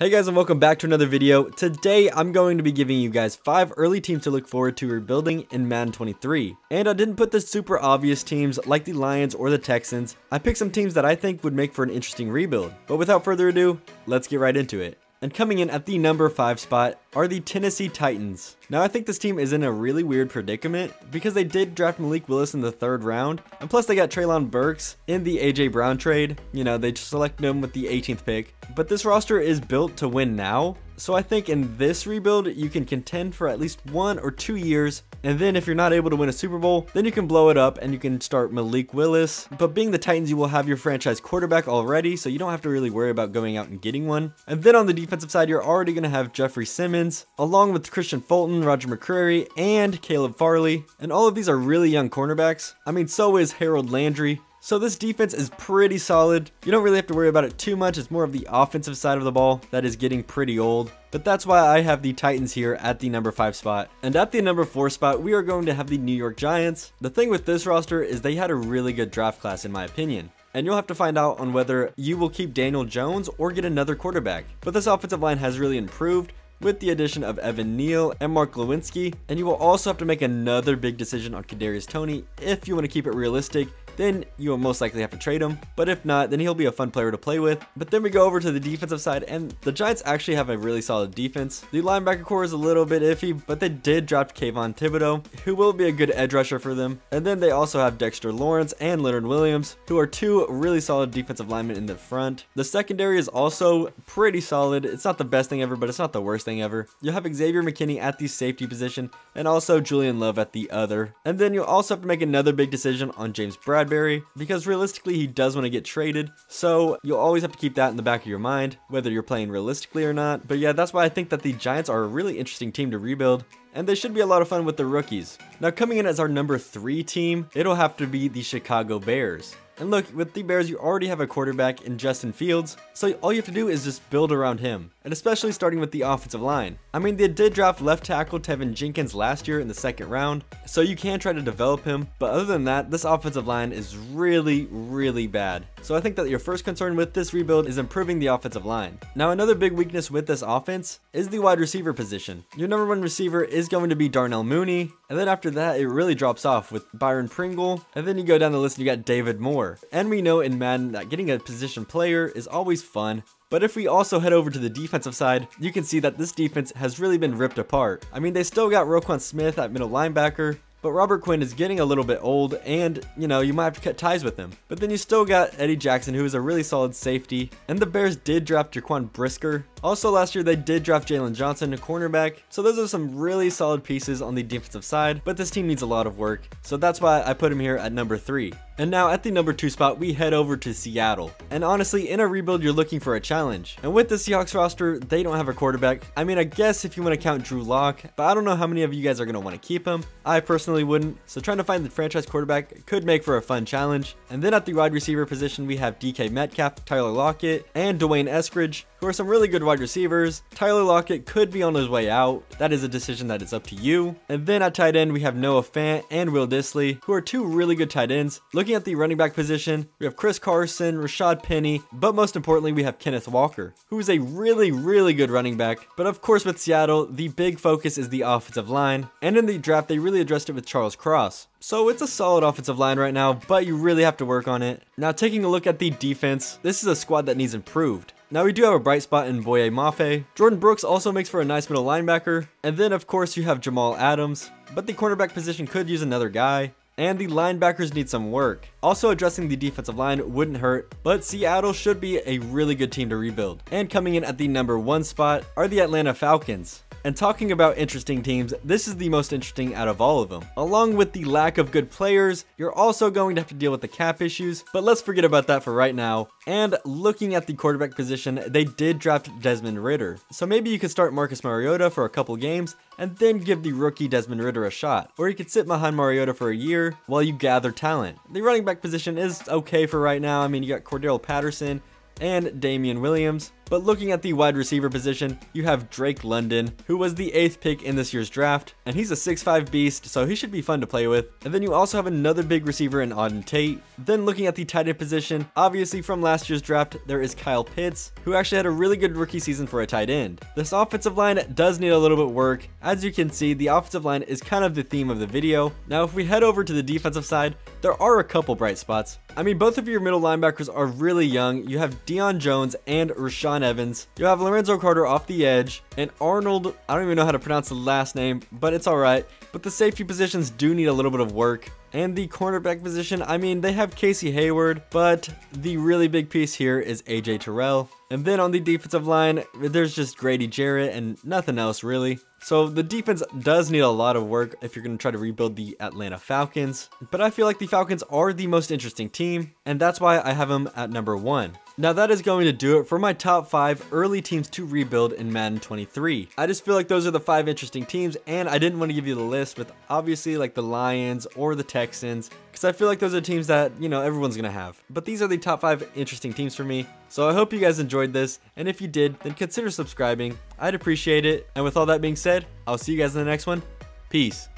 Hey guys and welcome back to another video. Today I'm going to be giving you guys 5 early teams to look forward to rebuilding in Madden 23. And I didn't put the super obvious teams like the Lions or the Texans. I picked some teams that I think would make for an interesting rebuild. But without further ado, let's get right into it. And coming in at the number 5 spot are the Tennessee Titans. Now I think this team is in a really weird predicament because they did draft Malik Willis in the third round, and plus they got Treylon Burks in the AJ Brown trade. You know, they selected him with the 18th pick. But this roster is built to win now, so I think in this rebuild you can contend for at least one or two years and then if you're not able to win a Super Bowl, then you can blow it up and you can start Malik Willis. But being the Titans, you will have your franchise quarterback already, so you don't have to really worry about going out and getting one. And then on the defensive side, you're already going to have Jeffrey Simmons, along with Kristian Fulton, Roger McCreary, and Caleb Farley. And all of these are really young cornerbacks. I mean, so is Harold Landry. So this defense is pretty solid. You don't really have to worry about it too much. It's more of the offensive side of the ball that is getting pretty old. But that's why I have the Titans here at the number 5 spot. And at the number 4 spot, we are going to have the New York Giants. The thing with this roster is they had a really good draft class in my opinion and you'll have to find out on whether you will keep Daniel Jones or get another quarterback. But this offensive line has really improved, with the addition of Evan Neal and Mark Glowinski, and you will also have to make another big decision on Kadarius Toney if you want to keep it realistic then you will most likely have to trade him. But if not, then he'll be a fun player to play with. But then we go over to the defensive side, and the Giants actually have a really solid defense. The linebacker core is a little bit iffy, but they did draft Kayvon Thibodeaux, who will be a good edge rusher for them. And then they also have Dexter Lawrence and Leonard Williams, who are two really solid defensive linemen in the front. The secondary is also pretty solid. It's not the best thing ever, but it's not the worst thing ever. You'll have Xavier McKinney at the safety position, and also Julian Love at the other. And then you'll also have to make another big decision on James Bradberry because realistically he does want to get traded. So you'll always have to keep that in the back of your mind, whether you're playing realistically or not. But yeah, that's why I think that the Giants are a really interesting team to rebuild and they should be a lot of fun with the rookies. Now coming in as our number 3 team, it'll have to be the Chicago Bears. And look, with the Bears, you already have a quarterback in Justin Fields, so all you have to do is just build around him, and especially starting with the offensive line. I mean, they did draft left tackle Teven Jenkins last year in the second round, so you can try to develop him, but other than that, this offensive line is really, really bad. So I think that your first concern with this rebuild is improving the offensive line. Now, another big weakness with this offense is the wide receiver position. Your number one receiver is going to be Darnell Mooney, and then after that, it really drops off with Byron Pringle, and then you go down the list and you got David Moore. And we know in Madden that getting a position player is always fun, but if we also head over to the defensive side, you can see that this defense has really been ripped apart. I mean, they still got Roquan Smith at middle linebacker, but Robert Quinn is getting a little bit old and, you know, you might have to cut ties with him. But then you still got Eddie Jackson, who is a really solid safety. And the Bears did draft Jaquan Brisker. Also last year, they did draft Jaylon Johnson, a cornerback. So those are some really solid pieces on the defensive side, but this team needs a lot of work. So that's why I put him here at number three. And now at the number 2 spot, we head over to Seattle. And honestly, in a rebuild, you're looking for a challenge. And with the Seahawks roster, they don't have a quarterback. I mean, I guess if you want to count Drew Lock, but I don't know how many of you guys are going to want to keep him. I personally wouldn't. So trying to find the franchise quarterback could make for a fun challenge. And then at the wide receiver position, we have DK Metcalf, Tyler Lockett, and D'Wayne Eskridge, who are some really good wide receivers. Tyler Lockett could be on his way out. That is a decision that is up to you. And then at tight end, we have Noah Fant and Will Dissly, who are two really good tight ends. Looking at the running back position, we have Chris Carson, Rashaad Penny, but most importantly, we have Kenneth Walker, who is a really, really good running back. But of course, with Seattle, the big focus is the offensive line. And in the draft, they really addressed it with Charles Cross. So it's a solid offensive line right now, but you really have to work on it. Now taking a look at the defense, this is a squad that needs improved. Now we do have a bright spot in Boye Mafe. Jordyn Brooks also makes for a nice middle linebacker. And then of course you have Jamal Adams. But the cornerback position could use another guy and the linebackers need some work. Also addressing the defensive line wouldn't hurt, but Seattle should be a really good team to rebuild. And coming in at the number one spot are the Atlanta Falcons. And talking about interesting teams, this is the most interesting out of all of them. Along with the lack of good players, you're also going to have to deal with the cap issues, but let's forget about that for right now. And looking at the quarterback position, they did draft Desmond Ridder. So maybe you could start Marcus Mariota for a couple games and then give the rookie Desmond Ridder a shot. Or you could sit behind Mariota for a year while you gather talent. The running back position is okay for right now. I mean, you got Cordarrelle Patterson, and Damien Williams. But looking at the wide receiver position, you have Drake London, who was the 8th pick in this year's draft, and he's a 6'5 beast, so he should be fun to play with. And then you also have another big receiver in Auden Tate. Then looking at the tight end position, obviously from last year's draft, there is Kyle Pitts, who actually had a really good rookie season for a tight end. This offensive line does need a little bit of work. As you can see, the offensive line is kind of the theme of the video. Now, if we head over to the defensive side, there are a couple bright spots. I mean, both of your middle linebackers are really young. You have Deion Jones and Evans. You have Lorenzo Carter off the edge, and Arnold, I don't even know how to pronounce the last name, but it's alright. But the safety positions do need a little bit of work. And the cornerback position, I mean, they have Casey Hayward, but the really big piece here is AJ Terrell. And then on the defensive line, there's just Grady Jarrett and nothing else really. So the defense does need a lot of work if you're going to try to rebuild the Atlanta Falcons. But I feel like the Falcons are the most interesting team, and that's why I have them at number one. Now that is going to do it for my top 5 early teams to rebuild in Madden 23. I just feel like those are the 5 interesting teams and I didn't want to give you the list with obviously like the Lions or the Texans because I feel like those are teams that, you know, everyone's going to have. But these are the top 5 interesting teams for me. So I hope you guys enjoyed this and if you did, then consider subscribing. I'd appreciate it. And with all that being said, I'll see you guys in the next one. Peace.